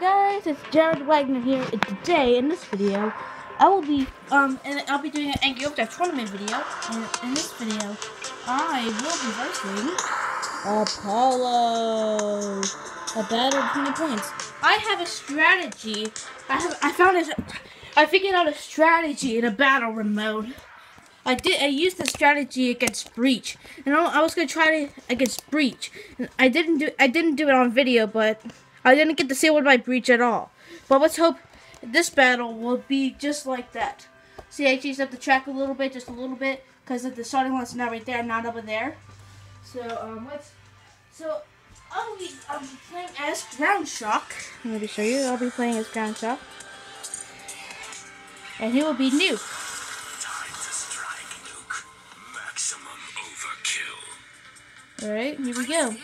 guys, it's Jared Wagner here, and today in this video, I will be um, and I'll be doing an Anki Overdrive tournament video. And in this video, I will be versing Apollo. A battle of 20 points. I have a strategy. I have I found it. I figured out a strategy in a battle mode. I did. I used the strategy against Breach, and I, was gonna try it against Breach. And I didn't do. I didn't do it on video, but I didn't get to see one by Breach at all. But let's hope this battle will be just like that. See, I changed up the track a little bit, just a little bit, because the starting line's not right there, not over there. So um, let's. So I'll be playing as Ground Shock. Let me show you. I'll be playing as Ground Shock. And he will be overkill. Alright, here we go.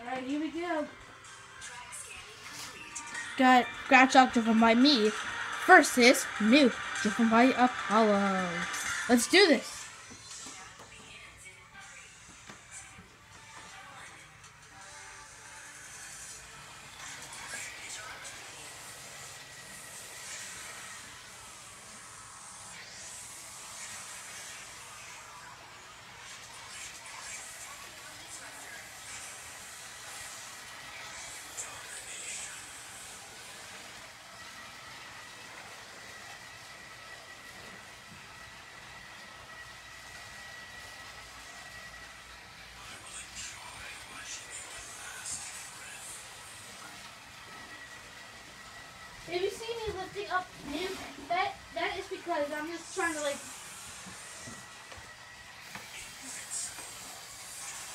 Alright, here we go. Got Ground Shock driven by me versus Nuke driven by Apollo. Let's do this. Because I'm just trying to like.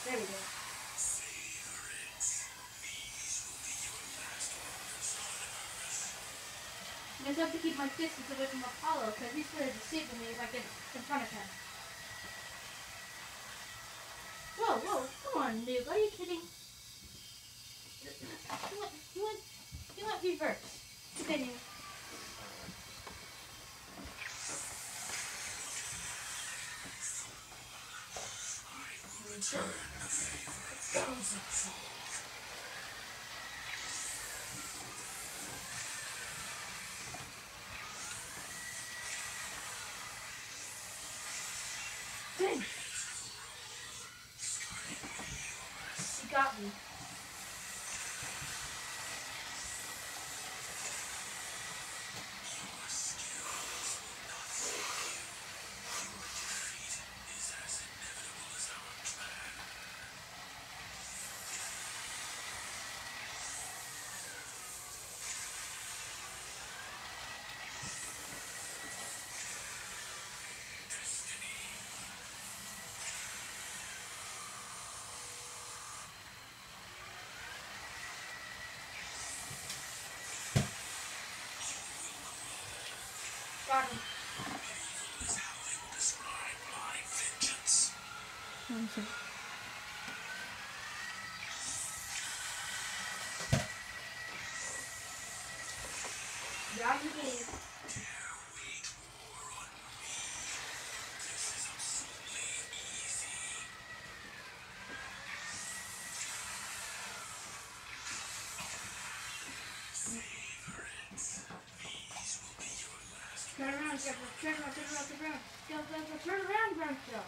There we go. I just have to keep my distance away from Apollo because he's going to deceive me if I get in front of him. Whoa, whoa, come on, Nuke. Are you kidding? You went, you went, you went reverse. Continue. Dang. You got me. Got him. One second. Got him again. Turn around, Jeff. Turn around, turn around, turn around. Go, go, go. Turn around, Shock.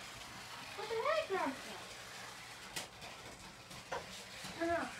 What the heck, Shock? Turn around.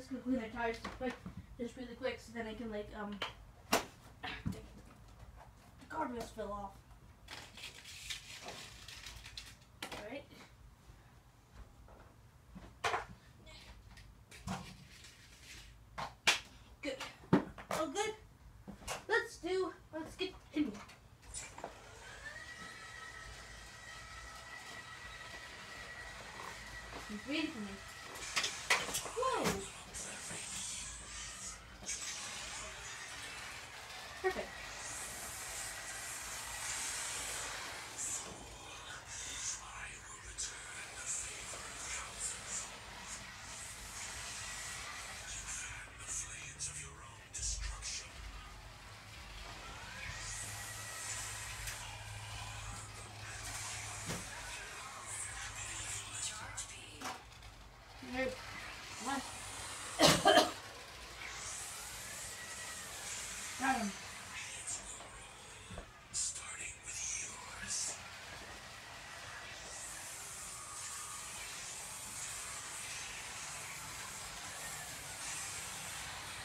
Clean their tires quick, just really quick, so then I can like um. The guardrails fell off. Alright. Good. Oh, good. Let's do. Let's get in. He's waiting for me. Whoa. Perfect. I will return the favor of thousands. You fan the flames of your own destruction. Alright. One. Got him. Starting with yours.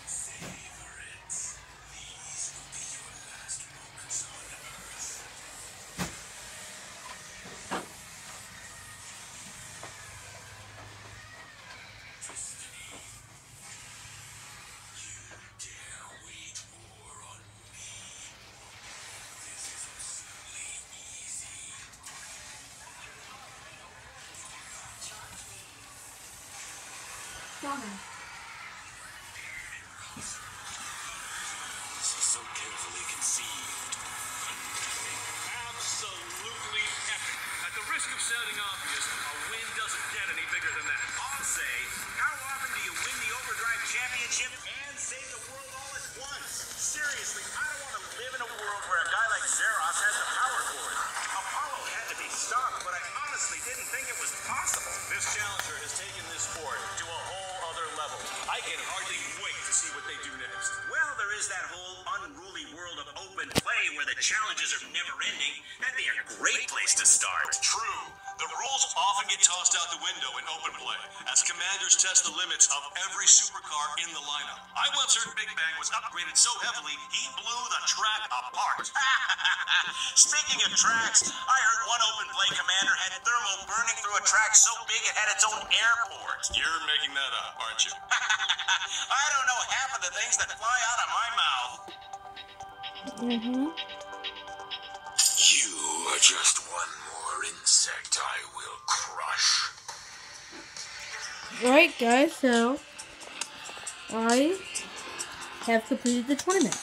Savor it. These will be your last moments on Earth. Destiny. You dare wage war on me. This is absurdly easy. Got him. So carefully conceived. Absolutely epic. At the risk of sounding obvious, a win doesn't get any bigger than that. I'll say, how often do you win the Overdrive Championship and save the world all at once? Seriously, I don't want to live in a world where a guy like Zeros has the power it. Apollo had to be stopped, but I honestly didn't think it was possible. This challenger has taken this I can hardly wait to see what they do next. Well, there is that whole unruly world of open play where the challenges are never ending. That'd be a great place to start. True. The rules often get tossed out the window in open play as commanders test the limits of every supercar in the lineup. I once heard Big Bang was upgraded so heavily he blew the track apart. Speaking of tracks, I heard one open play commander had thermal burning through a track so big it had its own airport. You're making that up, aren't you? I don't know half of the things that fly out of my mouth. Mm-hmm. You are just one more insect I will crush. Alright, guys, so I have completed the tournament.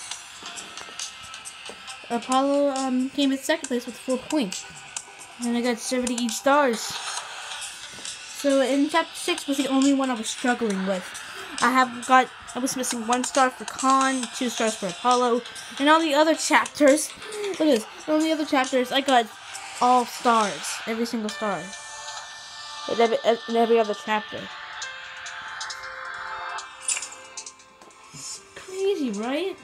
Apollo um, came in second place with four points. And I got 78 stars. So in chapter 6 was the only one I was struggling with. I have got, I was missing one star for Khan, two stars for Apollo, and all the other chapters, look at this, all the other chapters, I got all stars, every single star. In every, in every other chapter. It's Crazy, right?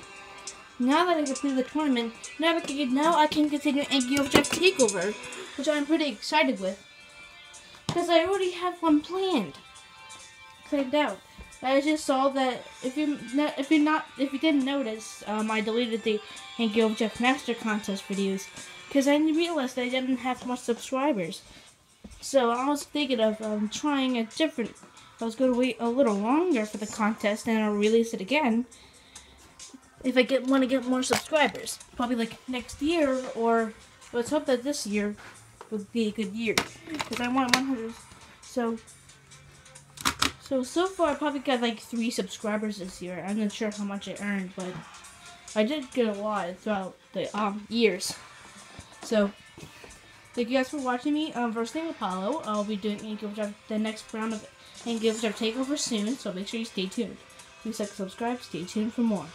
Now that I completed the tournament, now I can now I can continue Takeover, which I'm pretty excited with. Because I already have one planned. Planned out. I just saw that if you if you not if you didn't notice, um, I deleted the of Jeff Master contest videos because I realized I didn't have much subscribers. So I was thinking of um, trying a different. I was going to wait a little longer for the contest and I'll release it again if I get want to get more subscribers. Probably like next year or let's hope that this year would be a good year because I want 100. So so so far I probably got like three subscribers this year. I'm not sure how much I earned, but I did get a lot throughout the um years. So thank you guys for watching me. Um, first name Apollo. I'll be doing Drive- the next round of of Drive Takeover soon, so make sure you stay tuned. Please like, subscribe, stay tuned for more.